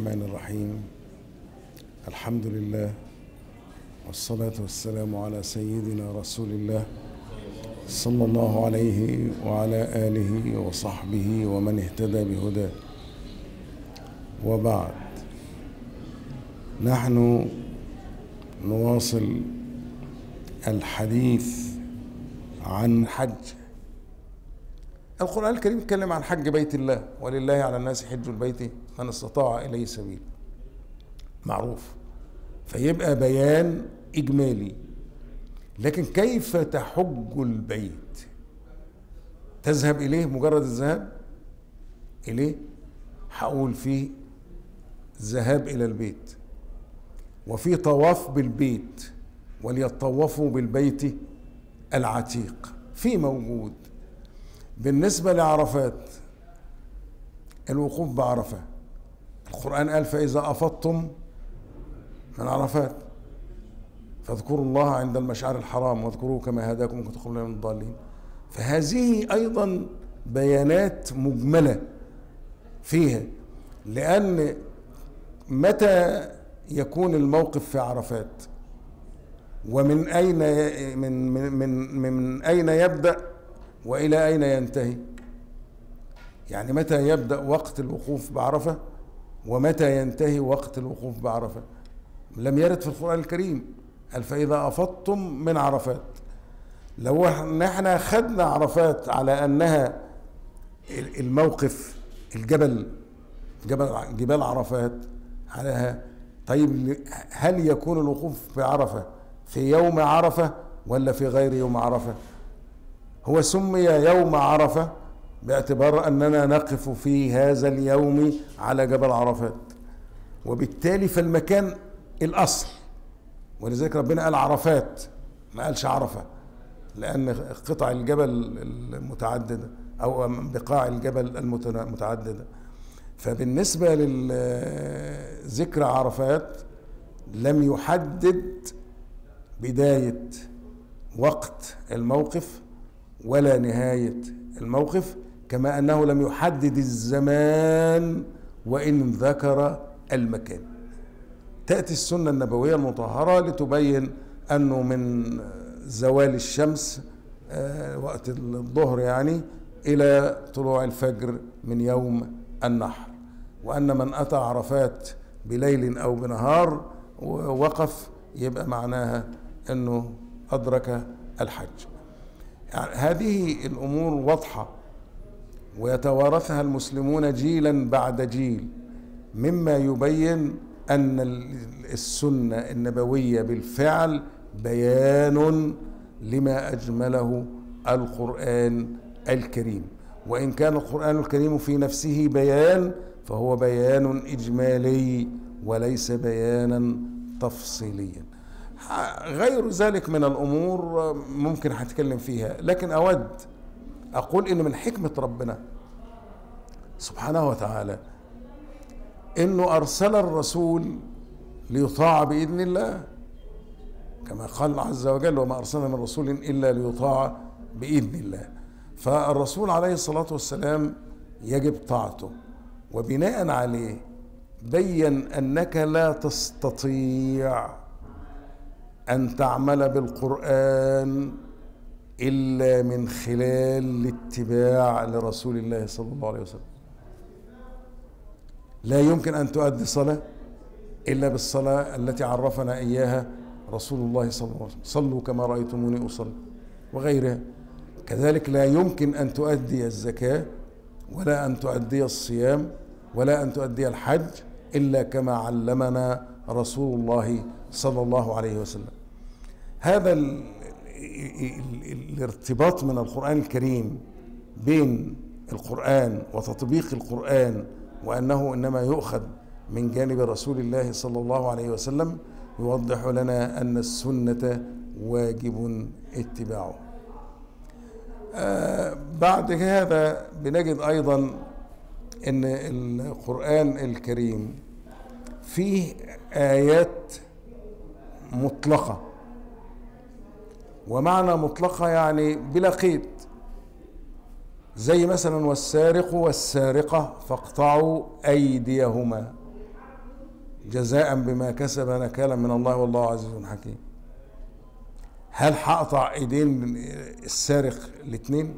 الرحمن الرحيم. الحمد لله والصلاة والسلام على سيدنا رسول الله صلى الله عليه وعلى آله وصحبه ومن اهتدى بهداه. وبعد نحن نواصل الحديث عن حج. القرآن الكريم يتكلم عن حج بيت الله ولله على الناس حج البيت من استطاع إليه سبيل. معروف. فيبقى بيان إجمالي. لكن كيف تحج البيت؟ تذهب إليه مجرد الذهاب؟ إليه؟ هقول فيه ذهاب إلى البيت. وفي طواف بالبيت وليطوفوا بالبيت العتيق. في موجود. بالنسبة لعرفات الوقوف بعرفة. القرآن قال فإذا أفضتم من عرفات فاذكروا الله عند المشعر الحرام واذكروه كما هداكم كنتم قبل من الضالين. فهذه أيضا بيانات مجملة فيها لأن متى يكون الموقف في عرفات؟ ومن أين من من من, من أين يبدأ؟ وإلى أين ينتهي؟ يعني متى يبدأ وقت الوقوف بعرفة؟ ومتى ينتهي وقت الوقوف بعرفة؟ لم يرد في القرآن الكريم قال فإذا أفضتم من عرفات. لو إحنا خدنا عرفات على أنها الموقف الجبل جبل جبال عرفات عليها طيب هل يكون الوقوف في عرفه في يوم عرفة ولا في غير يوم عرفة؟ هو سمي يوم عرفة باعتبار أننا نقف في هذا اليوم على جبل عرفات. وبالتالي فالمكان الأصل ولذلك ربنا قال عرفات ما قالش عرفة لأن قطع الجبل المتعددة أو بقاع الجبل المتعددة. فبالنسبة لذكر عرفات لم يحدد بداية وقت الموقف ولا نهاية الموقف كما أنه لم يحدد الزمان وإن ذكر المكان. تأتي السنة النبوية المطهرة لتبين أنه من زوال الشمس وقت الظهر يعني إلى طلوع الفجر من يوم النحر. وأن من أتى عرفات بليل أو بنهار ووقف يبقى معناها أنه أدرك الحج. هذه الأمور واضحة ويتوارثها المسلمون جيلا بعد جيل مما يبين أن السنة النبوية بالفعل بيان لما أجمله القرآن الكريم. وإن كان القرآن الكريم في نفسه بيان فهو بيان إجمالي وليس بيانا تفصيليا. غير ذلك من الأمور ممكن هتكلم فيها. لكن أود أقول إن من حكمة ربنا سبحانه وتعالى إنه أرسل الرسول ليطاع بإذن الله كما قال عز وجل وما أرسلنا من رسول إلا ليطاع بإذن الله فالرسول عليه الصلاة والسلام يجب طاعته وبناء عليه بين أنك لا تستطيع أن تعمل بالقرآن إلا من خلال الاتباع لرسول الله صلى الله عليه وسلم. لا يمكن أن تؤدي صلاة إلا بالصلاة التي عرفنا إياها رسول الله صلى الله عليه وسلم. صلوا كما رأيتموني أصلي وغيرها. كذلك لا يمكن أن تؤدي الزكاة ولا أن تؤدي الصيام ولا أن تؤدي الحج إلا كما علمنا رسول الله صلى الله عليه وسلم. هذا ال ال الارتباط من القرآن الكريم بين القرآن وتطبيق القرآن وأنه إنما يؤخذ من جانب رسول الله صلى الله عليه وسلم يوضح لنا أن السنة واجب اتباعه. آه بعد هذا بنجد أيضا أن القرآن الكريم فيه آيات مطلقة. ومعنى مطلقة يعني بلا قيد. زي مثلا والسارق والسارقة فاقطعوا أيديهما جزاء بما كسب نكالا من الله والله عزيز حكيم. هل هقطع إيدين السارق الاثنين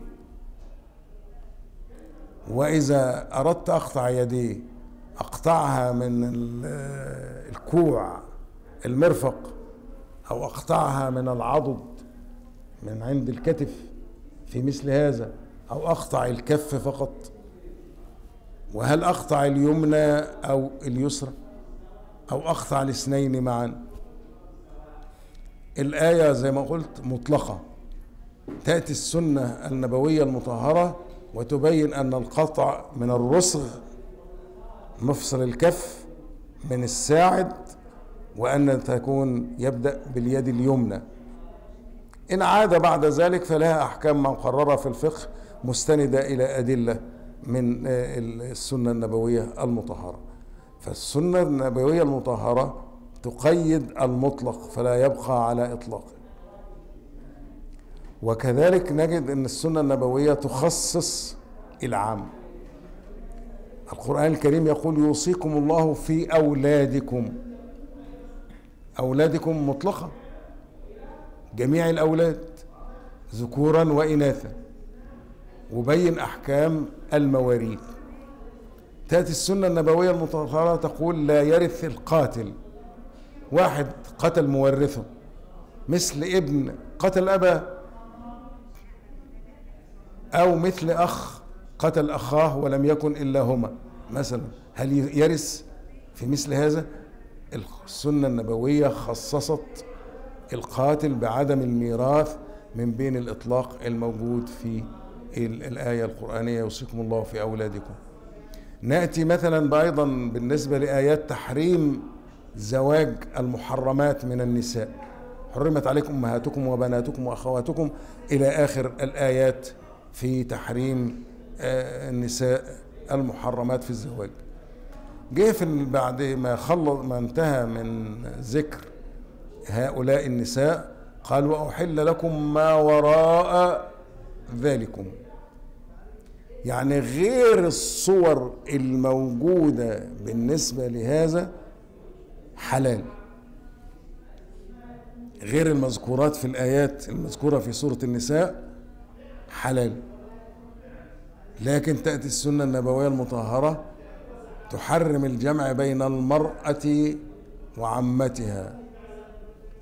وإذا أردت أقطع يديه أقطعها من الكوع المرفق أو أقطعها من العضد من عند الكتف في مثل هذا أو أقطع الكف فقط. وهل أقطع اليمنى أو اليسرى؟ أو أقطع الاثنين معا؟ الآية زي ما قلت مطلقة. تأتي السنة النبوية المطهرة وتبين أن القطع من الرسغ مفصل الكف من الساعد وأن تكون يبدأ باليد اليمنى. إن عاد بعد ذلك فلها أحكام مقرره في الفقه مستندة إلى أدلة من السنة النبوية المطهرة. فالسنة النبوية المطهرة تقيد المطلق فلا يبقى على اطلاقه وكذلك نجد إن السنة النبوية تخصص العام. القرآن الكريم يقول يوصيكم الله في أولادكم. أولادكم مطلقة. جميع الأولاد ذكورا واناثا وبين أحكام المواريث. تأتي السنة النبوية المطهره تقول لا يرث القاتل واحد قتل مورثه مثل ابن قتل اباه أو مثل أخ قتل أخاه ولم يكن إلا هما. مثلا هل يرث في مثل هذا؟ السنة النبوية خصصت القاتل بعدم الميراث من بين الإطلاق الموجود في الآية القرآنية. يوصيكم الله في أولادكم. نأتي مثلا أيضا بالنسبة لآيات تحريم زواج المحرمات من النساء. حرمت عليكم أمهاتكم وبناتكم وأخواتكم إلى آخر الآيات في تحريم النساء المحرمات في الزواج. جه في بعد ما خلص ما انتهى من ذكر هؤلاء النساء قال وأحل لكم ما وراء ذلكم. يعني غير الصور الموجودة بالنسبة لهذا حلال. غير المذكورات في الآيات المذكورة في سورة النساء حلال. لكن تأتي السنة النبوية المطهرة تحرم الجمع بين المرأة وعمتها.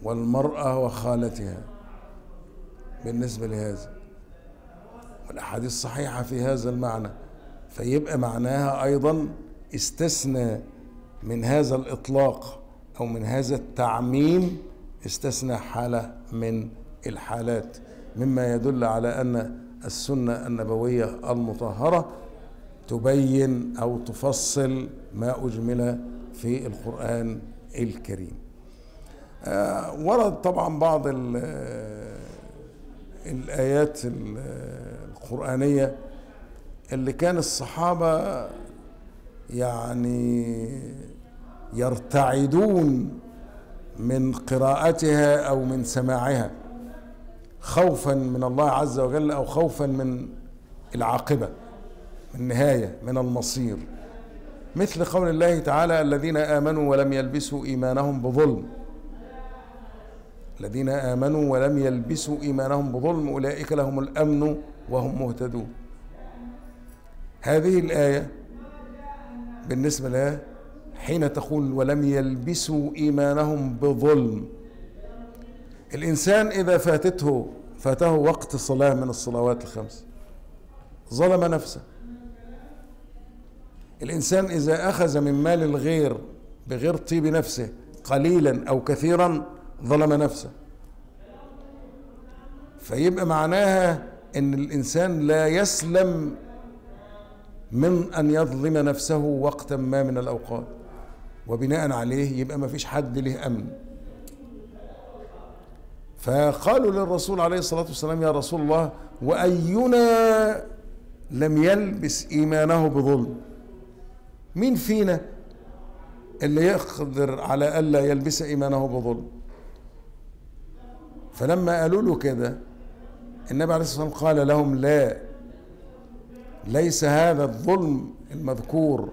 والمرأة وخالتها. بالنسبة لهذا والأحاديث صحيحه في هذا المعنى فيبقى معناها أيضا استثنى من هذا الإطلاق أو من هذا التعميم استثنى حالة من الحالات مما يدل على أن السنة النبوية المطهرة تبين أو تفصل ما أجمل في القرآن الكريم. ورد طبعا بعض الآيات القرآنية اللي كان الصحابة يعني يرتعدون من قراءتها أو من سماعها خوفا من الله عز وجل أو خوفا من العاقبة من النهاية من المصير. مثل قول الله تعالى الذين آمنوا ولم يلبسوا إيمانهم بظلم الذين آمنوا ولم يلبسوا إيمانهم بظلم أولئك لهم الأمن وهم مهتدون. هذه الآية بالنسبة لها حين تقول ولم يلبسوا إيمانهم بظلم. الإنسان إذا فاتته فاته وقت صلاة من الصلوات الخمس. ظلم نفسه. الإنسان إذا أخذ من مال الغير بغير طيب نفسه قليلا أو كثيرا ظلم نفسه. فيبقى معناها إن الإنسان لا يسلم من أن يظلم نفسه وقتا ما من الأوقات. وبناء عليه يبقى ما فيش حد له أمن. فقالوا للرسول عليه الصلاة والسلام يا رسول الله وأينا لم يلبس إيمانه بظلم؟ مين فينا اللي يقدر على ألا يلبس إيمانه بظلم؟ فلما قالوا له كده النبي عليه الصلاة والسلام قال لهم لا ليس هذا الظلم المذكور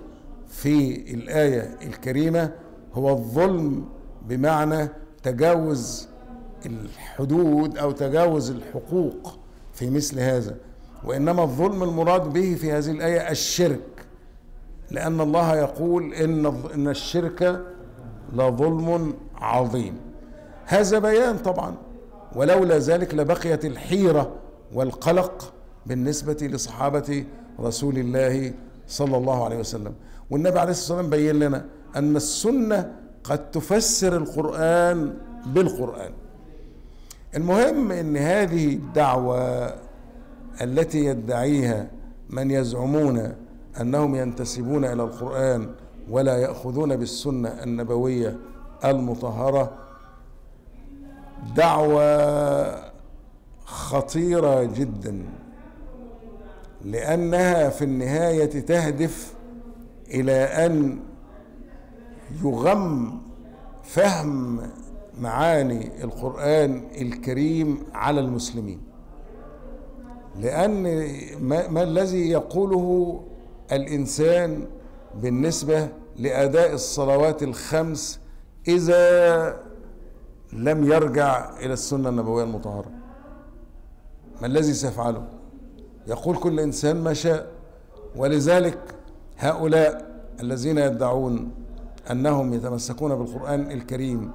في الآية الكريمة هو الظلم بمعنى تجاوز الحدود أو تجاوز الحقوق في مثل هذا. وإنما الظلم المراد به في هذه الآية الشرك لأن الله يقول إن إن الشرك لظلم عظيم. هذا بيان طبعا. ولولا ذلك لبقيت الحيرة والقلق بالنسبة لصحابة رسول الله صلى الله عليه وسلم. والنبي عليه الصلاة والسلام بين لنا أن السنة قد تفسر القرآن بالقرآن. المهم أن هذه الدعوة التي يدعيها من يزعمون أنهم ينتسبون إلى القرآن ولا يأخذون بالسنة النبوية المطهرة دعوة خطيرة جدا لأنها في النهاية تهدف إلى أن يغم فهم معاني القرآن الكريم على المسلمين. لأن ما, ما الذي يقوله الإنسان بالنسبة لأداء الصلوات الخمس إذا لم يرجع إلى السنة النبوية المطهرة. ما الذي سيفعله؟ يقول كل إنسان ما شاء ولذلك هؤلاء الذين يدعون أنهم يتمسكون بالقرآن الكريم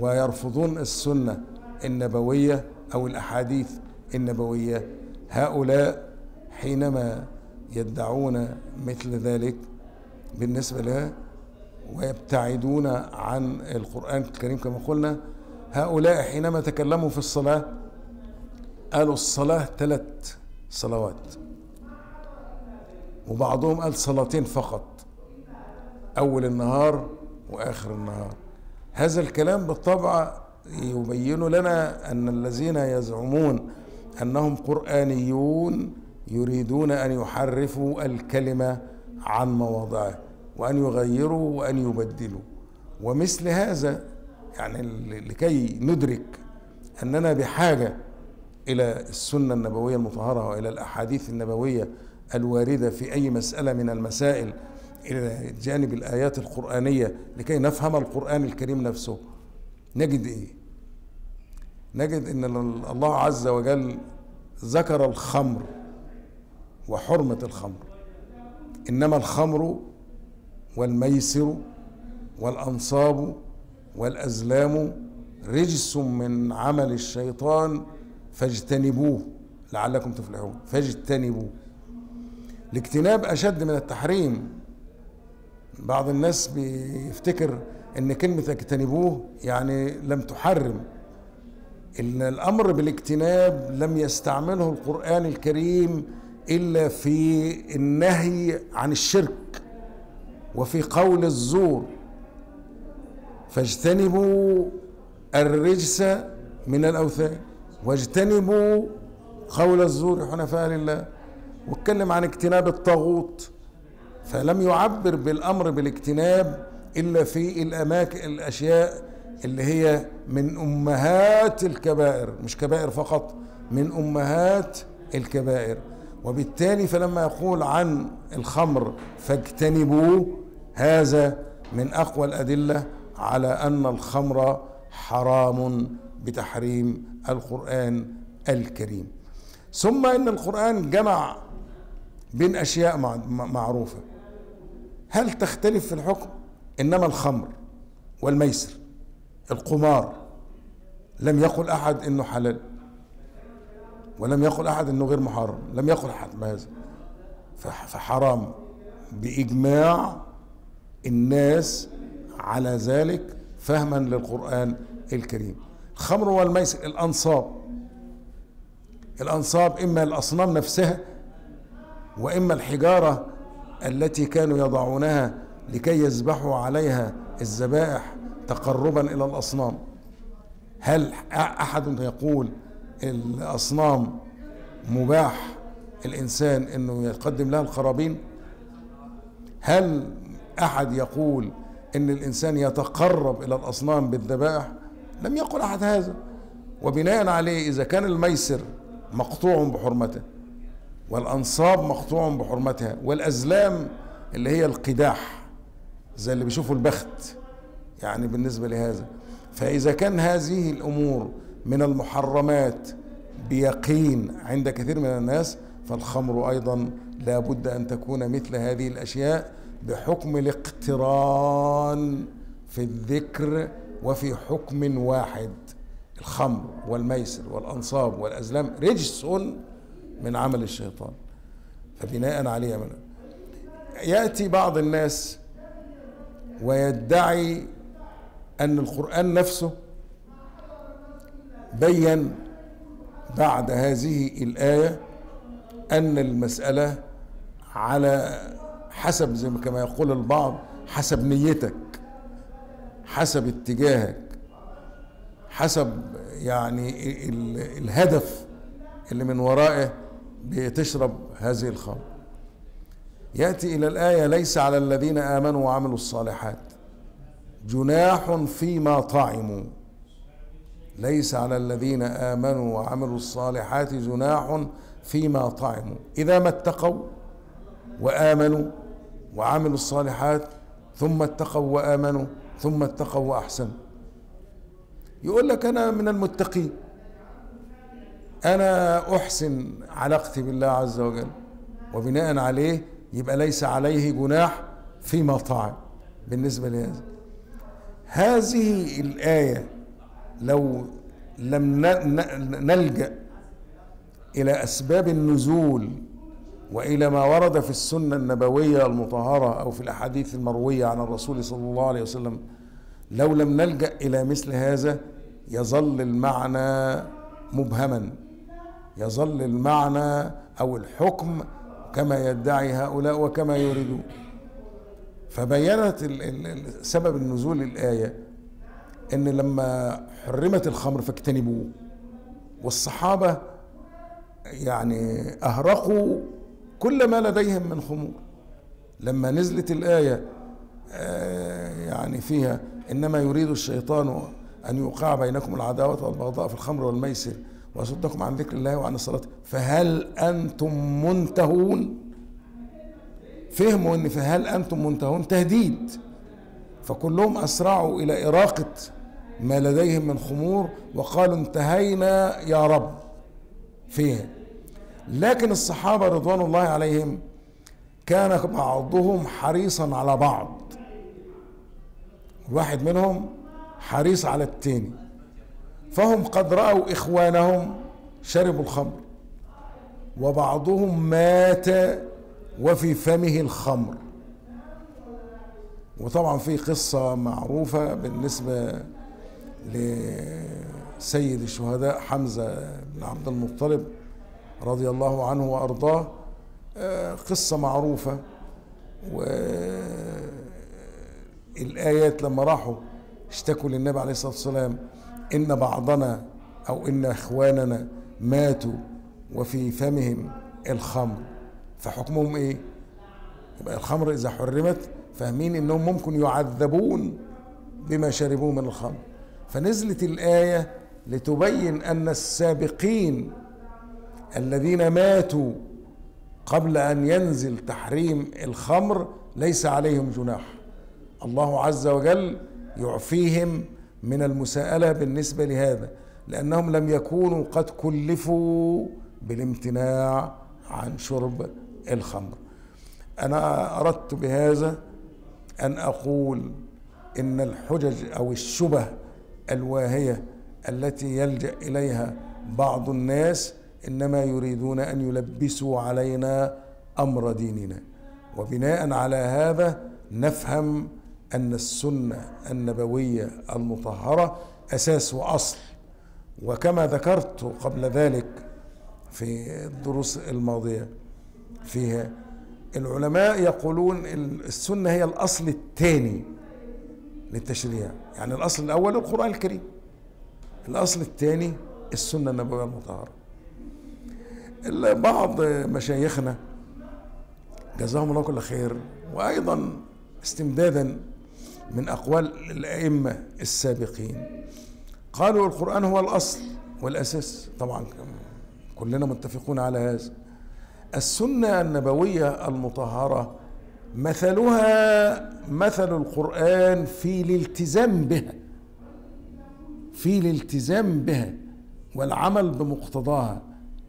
ويرفضون السنة النبوية أو الأحاديث النبوية هؤلاء حينما يدعون مثل ذلك بالنسبة لها ويبتعدون عن القرآن الكريم كما قلنا هؤلاء حينما تكلموا في الصلاة قالوا الصلاة ثلاث صلوات. وبعضهم قال صلاتين فقط أول النهار وآخر النهار. هذا الكلام بالطبع يبين لنا أن الذين يزعمون أنهم قرآنيون يريدون أن يحرفوا الكلمة عن مواضعه وأن يغيروا وأن يبدلوا. ومثل هذا يعني لكي ندرك أننا بحاجة إلى السنة النبوية المطهرة وإلى الأحاديث النبوية الواردة في أي مسألة من المسائل إلى جانب الآيات القرآنية لكي نفهم القرآن الكريم نفسه نجد إيه؟ نجد أن الله عز وجل ذكر الخمر وحرمة الخمر إنما الخمر والميسر والأنصاب والأزلام رجس من عمل الشيطان فاجتنبوه لعلكم تفلحون. فاجتنبوه. الاجتناب أشد من التحريم. بعض الناس بيفتكر إن كلمة اجتنبوه يعني لم تحرم. إن الأمر بالاجتناب لم يستعمله القرآن الكريم إلا في النهي عن الشرك وفي قول الزور. فاجتنبوا الرجس من الأوثان واجتنبوا قول الزور حنفاء لله واتكلم عن اجتناب الطاغوت. فلم يعبر بالأمر بالاجتناب إلا في الاماكن الأشياء اللي هي من أمهات الكبائر مش كبائر فقط من أمهات الكبائر. وبالتالي فلما يقول عن الخمر فاجتنبوه هذا من أقوى الأدلة على أن الخمر حرام بتحريم القرآن الكريم. ثم إن القرآن جمع بين أشياء معروفة. هل تختلف في الحكم؟ إنما الخمر والميسر القمار لم يقل أحد إنه حلال ولم يقل أحد إنه غير محرم لم يقل أحد بهذا. فحرام بإجماع الناس على ذلك فهما للقرآن الكريم. الخمر والميسر الأنصاب. الأنصاب إما الأصنام نفسها وإما الحجارة التي كانوا يضعونها لكي يذبحوا عليها الذبائح تقربا إلى الأصنام. هل أحد يقول الأصنام مباح الإنسان إنه يقدم لها القرابين هل أحد يقول إن الإنسان يتقرب إلى الأصنام بالذبائح لم يقل أحد هذا. وبناء عليه إذا كان الميسر مقطوع بحرمته والأنصاب مقطوع بحرمتها والأزلام اللي هي القداح زي اللي بيشوفوا البخت يعني بالنسبة لهذا. فإذا كان هذه الأمور من المحرمات بيقين عند كثير من الناس فالخمر أيضا لا بد أن تكون مثل هذه الأشياء بحكم الاقتران في الذكر وفي حكم واحد الخمر والميسر والأنصاب والأزلام رجس من عمل الشيطان. فبناء عليه من يأتي بعض الناس ويدعي أن القرآن نفسه بين بعد هذه الآية أن المسألة على حسب زي ما كما يقول البعض حسب نيتك حسب اتجاهك حسب يعني الهدف اللي من ورائه بتشرب هذه الخمر. يأتي إلى الآية ليس على الذين آمنوا وعملوا الصالحات جناح فيما طعموا. ليس على الذين آمنوا وعملوا الصالحات جناح فيما طعموا. إذا ما اتقوا وآمنوا وعملوا الصالحات ثم اتقوا وآمنوا ثم اتقوا وأحسنوا. يقول لك أنا من المتقين. أنا أحسن علاقتي بالله عز وجل. وبناء عليه يبقى ليس عليه جناح فيما طعم بالنسبة لهذا هذه الآية لو لم نلجأ إلى أسباب النزول وإلى ما ورد في السنة النبوية المطهرة أو في الأحاديث المروية عن الرسول صلى الله عليه وسلم لو لم نلجأ إلى مثل هذا يظل المعنى مبهما. يظل المعنى أو الحكم كما يدعي هؤلاء وكما يريدون فبينت سبب النزول الآية إن لما حرمت الخمر فاجتنبوه والصحابة يعني أهرقوا كل ما لديهم من خمور لما نزلت الآية آه، يعني فيها إنما يريد الشيطان أن يوقع بينكم العداوة والبغضاء في الخمر والميسر ويصدكم عن ذكر الله وعن الصلاة. فهل أنتم منتهون؟ فهموا أن فهل أنتم منتهون؟ تهديد. فكلهم أسرعوا إلى إراقة ما لديهم من خمور وقالوا انتهينا يا رب. فيها. لكن الصحابة رضوان الله عليهم كان بعضهم حريصا على بعض. واحد منهم حريص على التاني. فهم قد رأوا إخوانهم شربوا الخمر. وبعضهم مات وفي فمه الخمر. وطبعا في قصة معروفة بالنسبة لسيد الشهداء حمزة بن عبد المطلب رضي الله عنه وأرضاه آه، قصة معروفة. والآيات لما راحوا اشتكوا للنبي عليه الصلاة والسلام إن بعضنا أو إن إخواننا ماتوا وفي فمهم الخمر. فحكمهم إيه؟ يبقى الخمر إذا حرمت فاهمين إنهم ممكن يعذبون بما شربوه من الخمر. فنزلت الآية لتبين أن السابقين الذين ماتوا قبل أن ينزل تحريم الخمر ليس عليهم جناح. الله عز وجل يعفيهم من المساءلة بالنسبة لهذا لأنهم لم يكونوا قد كلفوا بالامتناع عن شرب الخمر. أنا أردت بهذا أن أقول إن الحجج أو الشبه الواهية التي يلجأ إليها بعض الناس إنما يريدون أن يلبسوا علينا أمر ديننا. وبناء على هذا نفهم أن السنة النبوية المطهرة أساس وأصل. وكما ذكرت قبل ذلك في الدروس الماضية فيها العلماء يقولون السنة هي الأصل الثاني للتشريع. يعني الأصل الأول القرآن الكريم الأصل الثاني السنة النبوية بعض مشايخنا. جزاهم الله كل خير. وأيضا استمدادا من أقوال الأئمة السابقين. قالوا القرآن هو الأصل والأساس. طبعا كلنا متفقون على هذا. السنة النبوية المطهرة مثلها مثل القرآن في الالتزام بها. في الالتزام بها والعمل بمقتضاها.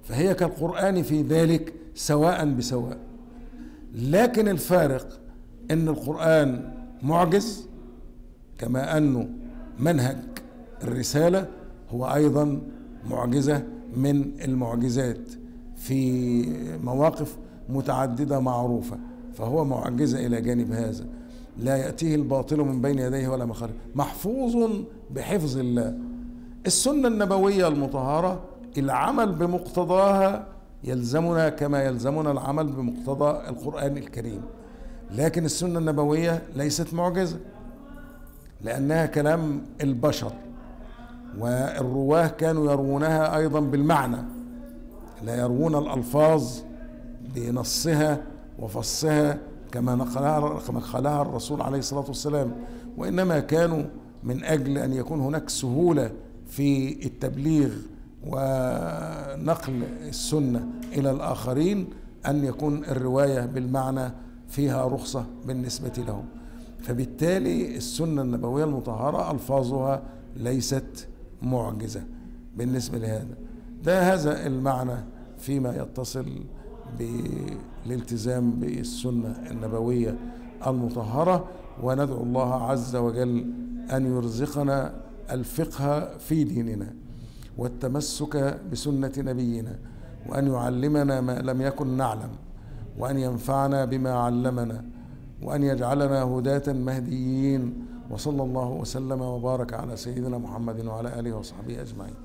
فهي كالقرآن في ذلك سواء بسواء. لكن الفارق إن القرآن معجز كما انه منهج الرسالة هو أيضا معجزة من المعجزات في مواقف متعددة معروفة فهو معجزة إلى جانب هذا. لا يأتيه الباطل من بين يديه ولا مخالف محفوظ بحفظ الله. السنة النبوية المطهرة العمل بمقتضاها يلزمنا كما يلزمنا العمل بمقتضى القرآن الكريم. لكن السنة النبوية ليست معجزة لأنها كلام البشر والرواة كانوا يروونها أيضا بالمعنى. لا يروون الألفاظ بنصها وفصها كما نقلها كما الرسول عليه الصلاة والسلام. وإنما كانوا من أجل أن يكون هناك سهولة في التبليغ ونقل السنة إلى الآخرين أن يكون الرواية بالمعنى فيها رخصة بالنسبة لهم. فبالتالي السنة النبوية المطهرة ألفاظها ليست معجزة بالنسبة لهذا. ده هذا المعنى فيما يتصل بالالتزام بالسنة النبوية المطهرة وندعو الله عز وجل أن يرزقنا الفقه في ديننا. والتمسك بسنة نبينا وأن يعلمنا ما لم يكن نعلم وأن ينفعنا بما علمنا وأن يجعلنا هداة مهديين وصلى الله وسلم وبارك على سيدنا محمد وعلى آله وصحبه أجمعين.